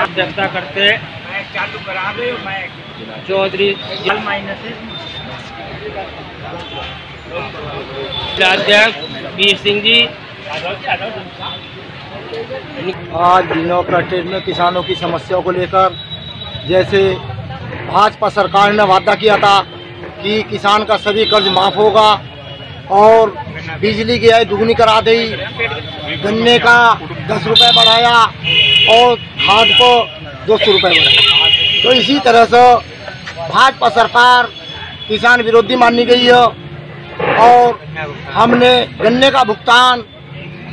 अध्यक्षता करते चालू करा मैं चौधरी जल माइनस वीर सिंह जी। आज डेमोक्रेटिक में किसानों की समस्याओं को लेकर जैसे भाजपा सरकार ने वादा किया था कि किसान का सभी कर्ज माफ़ होगा और बिजली की आय दुगनी करा दी। गन्ने का दस रुपए बढ़ाया और खाद को दो सौ रुपये बढ़ाया। तो इसी तरह से भाजपा सरकार किसान विरोधी मानी गई है और हमने गन्ने का भुगतान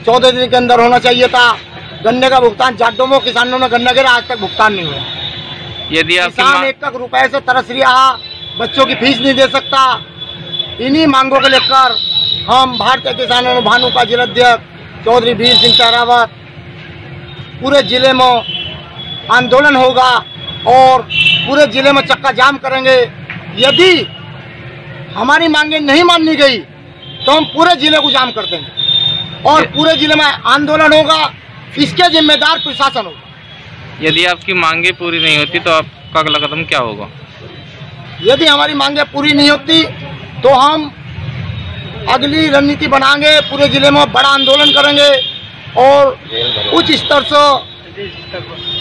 चौदह दिन के अंदर होना चाहिए था। गन्ने का भुगतान जाटों किसानों ने गन्ना गिरा आज तक भुगतान नहीं हुआ। यदि किसान एक तक रुपए से तरस रहा बच्चों की फ़ीस नहीं दे सकता। इन्हीं मांगों को लेकर हम भारतीय किसानों भानु का जिलाध्यक्ष चौधरी वीर सिंह सहरावत पूरे ज़िले में आंदोलन होगा और पूरे ज़िले में चक्का जाम करेंगे। यदि हमारी मांगे नहीं मानी गई तो हम पूरे ज़िले को जाम कर देंगे। और पूरे ज़िले में आंदोलन होगा इसके जिम्मेदार प्रशासन होगा। यदि आपकी मांगे पूरी नहीं होती तो आपका अगला कदम क्या होगा? यदि हमारी मांगे पूरी नहीं होती तो हम अगली रणनीति बनाएँगे, पूरे ज़िले में बड़ा आंदोलन करेंगे और उच्च स्तर से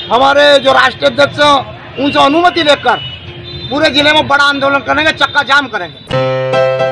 हमारे जो राष्ट्रीय अध्यक्ष उनसे अनुमति लेकर पूरे ज़िले में बड़ा आंदोलन करेंगे चक्का जाम करेंगे।